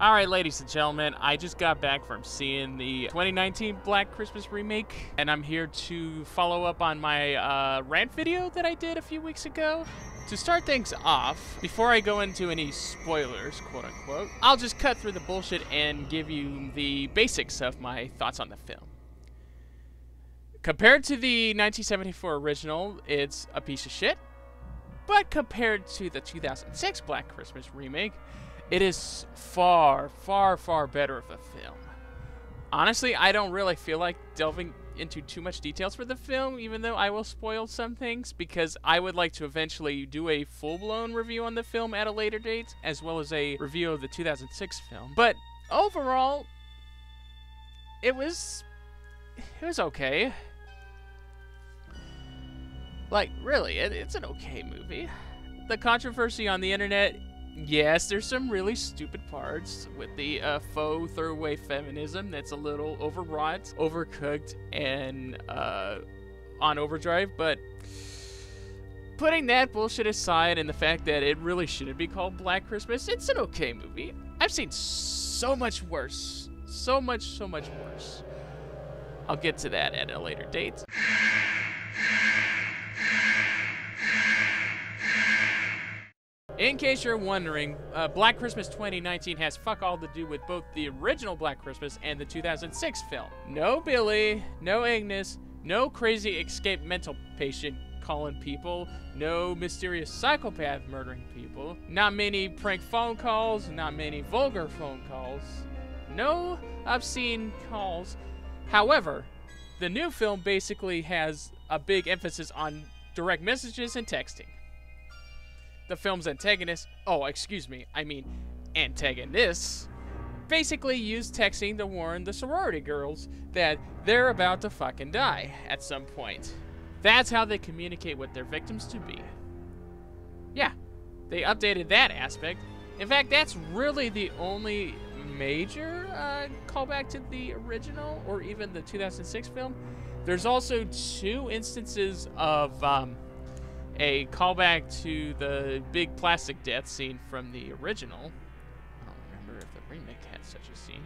All right, ladies and gentlemen, I just got back from seeing the 2019 Black Christmas remake, and I'm here to follow up on my uh, rant video that I did a few weeks ago. To start things off, before I go into any spoilers, quote unquote, I'll just cut through the bullshit and give you the basics of my thoughts on the film. Compared to the 1974 original, it's a piece of shit. But compared to the 2006 Black Christmas remake, it is far, far, far better of a film. Honestly, I don't really feel like delving into too much details for the film, even though I will spoil some things, because I would like to eventually do a full-blown review on the film at a later date, as well as a review of the 2006 film. But overall, it was... it was okay. Like, really, it, it's an okay movie. The controversy on the internet yes, there's some really stupid parts with the uh, faux wave feminism that's a little overwrought, overcooked, and uh, on overdrive, but putting that bullshit aside and the fact that it really shouldn't be called Black Christmas, it's an okay movie. I've seen so much worse. So much, so much worse. I'll get to that at a later date. In case you're wondering, uh, Black Christmas 2019 has fuck all to do with both the original Black Christmas and the 2006 film. No Billy, no Agnes, no crazy escaped mental patient calling people, no mysterious psychopath murdering people, not many prank phone calls, not many vulgar phone calls, no obscene calls. However, the new film basically has a big emphasis on direct messages and texting the film's antagonists, oh, excuse me, I mean antagonists, basically use texting to warn the sorority girls that they're about to fucking die at some point. That's how they communicate with their victims to be. Yeah, they updated that aspect. In fact, that's really the only major uh, callback to the original or even the 2006 film. There's also two instances of um, a callback to the big plastic death scene from the original. I don't remember if the remake had such a scene.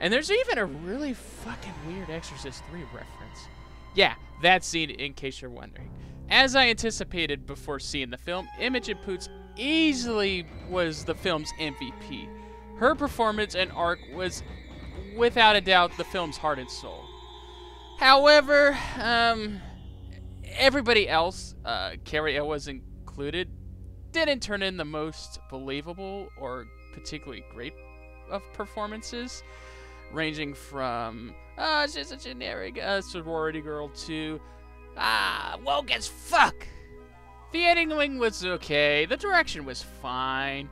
And there's even a really fucking weird Exorcist 3 reference. Yeah, that scene, in case you're wondering. As I anticipated before seeing the film, Imogen Poots easily was the film's MVP. Her performance and arc was, without a doubt, the film's heart and soul. However, um, everybody else, uh, Cary Elwes included, didn't turn in the most believable or particularly great of performances, ranging from uh, just a generic uh, sorority girl to ah woke as fuck. The editing was okay. The direction was fine.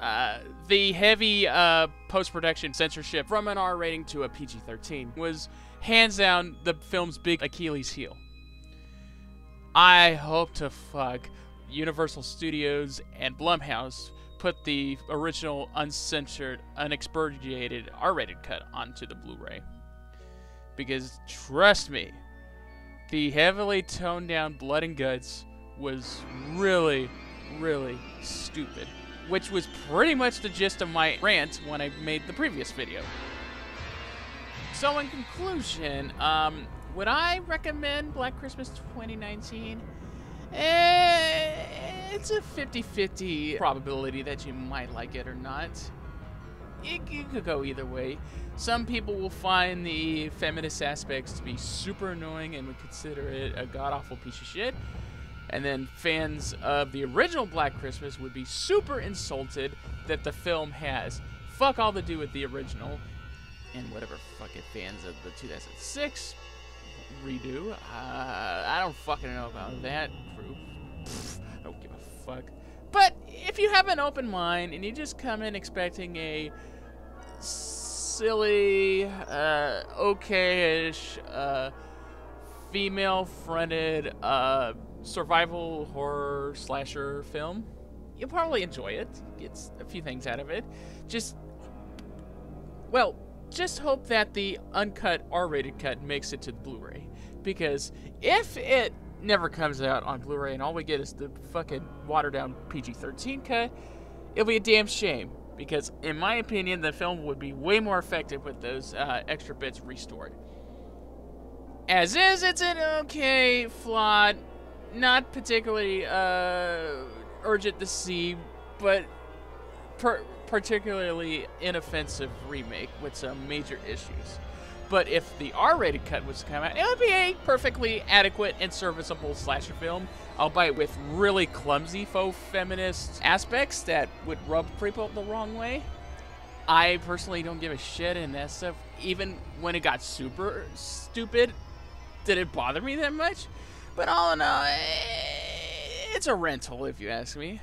Uh, the heavy uh, post-production censorship from an R rating to a PG-13 was hands down the film's big Achilles heel. I hope to fuck Universal Studios and Blumhouse put the original uncensored, unexpurgated R-rated cut onto the Blu-ray. Because trust me, the heavily toned down blood and guts was really, really stupid. Which was pretty much the gist of my rant when I made the previous video. So in conclusion, um, would I recommend Black Christmas 2019? Eh, it's a 50-50 probability that you might like it or not. It, it could go either way. Some people will find the feminist aspects to be super annoying and would consider it a god-awful piece of shit. And then fans of the original Black Christmas would be super insulted that the film has fuck all to do with the original. And whatever fucking fans of the 2006 redo. Uh, I don't fucking know about that group. Pfft, I don't give a fuck. But if you have an open mind and you just come in expecting a silly, uh, okay-ish, uh, female-fronted, uh, survival horror slasher film, you'll probably enjoy it. Get a few things out of it. Just, well, just hope that the uncut R-rated cut makes it to the Blu-ray. Because if it never comes out on Blu-ray and all we get is the fucking watered-down PG-13 cut, it'll be a damn shame. because, in my opinion, the film would be way more effective with those uh, extra bits restored. As is, it's an okay, flawed, not particularly uh, urgent to see, but per- particularly inoffensive remake with some major issues. But if the R-rated cut was to come out, it would be a perfectly adequate and serviceable slasher film, albeit with really clumsy faux feminist aspects that would rub people the wrong way. I personally don't give a shit, in that stuff, even when it got super stupid, did it bother me that much? But all in all, eh, it's a rental, if you ask me.